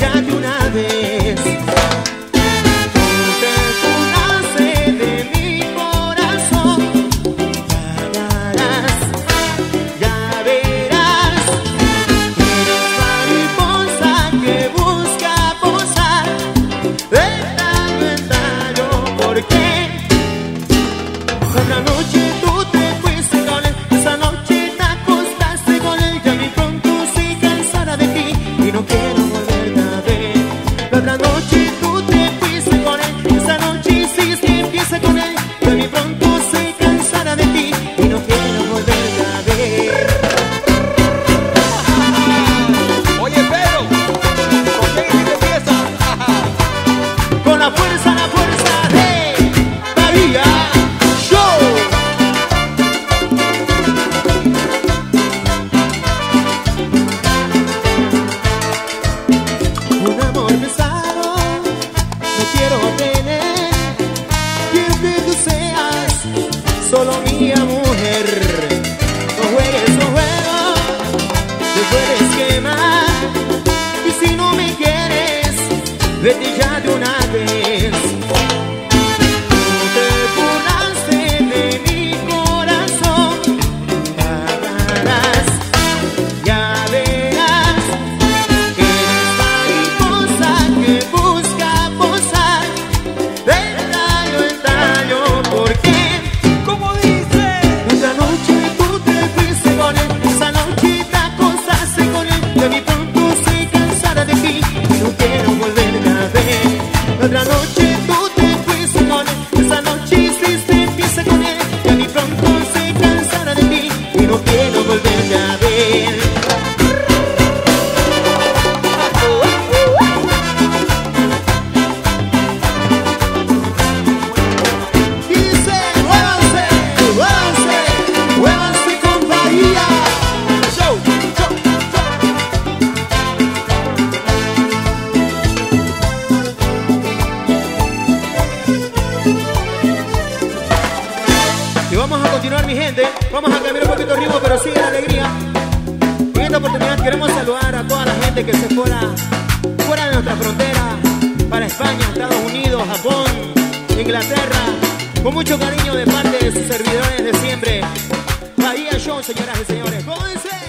ya de una vez. atitude quiero tener. Quiero que tú seas solo mía, mujer. No juegues, no juego, te puedes quemar. Y si no me quieres, vete ya de una vez. Vamos a cambiar un poquito el ritmo, pero sigue la alegría. En esta oportunidad queremos saludar a toda la gente que se fuera fuera de nuestra frontera, para España, Estados Unidos, Japón, Inglaterra, con mucho cariño de parte de sus servidores de siempre. Bahía Show, señoras y señores. ¿Cómo dice?